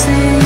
see.